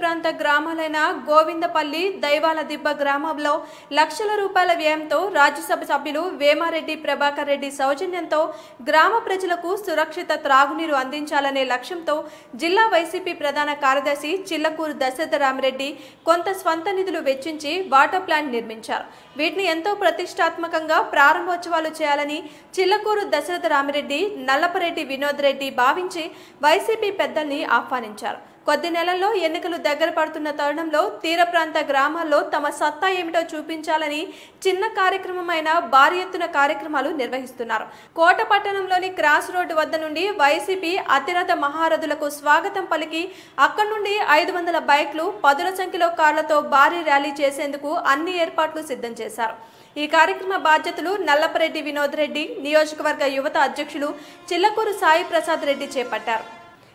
ప్రాంత గ్రామాలైన గోవిందపల్లి దైవాల దిబ్బ గ్రామంలో లక్షల రూపాయల వ్యయంతో రాజ్యసభ సభ్యులు వేమారెడ్డి ప్రభాకర్ రెడ్డి సౌజన్యంతో గ్రామ ప్రజలకు సురక్షిత త్రాగునీరు అందించాలనే లక్ష్యంతో జిల్లా వైసీపీ ప్రధాన కార్యదర్శి చిల్లకూరు దశరథరామరెడ్డి కొంత స్వంత నిధులు వెచ్చించి వాటర్ ప్లాంట్ నిర్మించారు. వీటిని ఎంతో ప్రతిష్టాత్మకంగా ప్రారంభోత్సవాలు చేయాలని చిల్లకూరు దశరథరామరెడ్డి నల్లపరెడ్డి వినోద్ రెడ్డి భావించి వైసీపీ పెద్దల్ని ఆహ్వానించారు. కొద్ది నెలల్లో ఎన్నికలు దగ్గర పడుతున్న తరుణంలో తీర ప్రాంత గ్రామాల్లో తమ సత్తా ఏమిటో చూపించాలని చిన్న కార్యక్రమమైన భారీ ఎత్తున కార్యక్రమాలు నిర్వహిస్తున్నారు. కోట పట్టణంలోని క్రాస్ రోడ్డు వద్ద నుండి వైసీపీ అతిరథ మహారథులకు స్వాగతం పలికి అక్కడి నుండి ఐదు వందల బైక్లు పదుల సంఖ్యలో కార్లతో భారీ ర్యాలీ చేసేందుకు అన్ని ఏర్పాట్లు సిద్ధం చేశారు. ఈ కార్యక్రమ బాధ్యతలు నల్లపరెడ్డి వినోద్ రెడ్డి నియోజకవర్గ యువత అధ్యక్షులు చిల్లకూరు సాయి ప్రసాద్ రెడ్డి చేపట్టారు.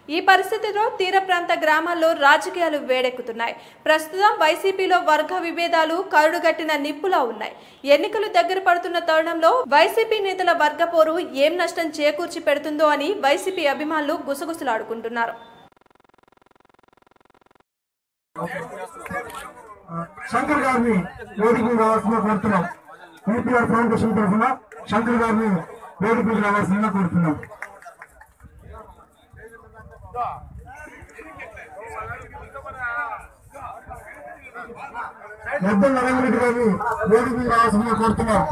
ఈ పరిస్థితిలో తీర ప్రాంత గ్రామాల్లో రాజకీయాలు వేడెక్కుతున్నాయి. ప్రస్తుతం వైసీపీలో వర్గ విభేదాలు కరుడుగట్టిన నిప్పులా ఉన్నాయి. ఎన్నికలు దగ్గర పడుతున్న తరుణంలో వైసీపీ నేతల వర్గ పోరు ఏం నష్టం చేకూర్చి పెడుతుందో అని వైసీపీ అభిమానులు గుసగుసలాడుకుంటున్నారు. శంకర్ గారిని కోరుతున్నాం. యూపీఆర్ ఫౌండేషన్ తరఫున శంకర్ గారిని రావాల్సిందిగా కోరుతున్నాం. పెద్ద నరేంద్ర రెడ్డి గారిని వేదిక మీద రావాల్సిందిగా కోరుతున్నాం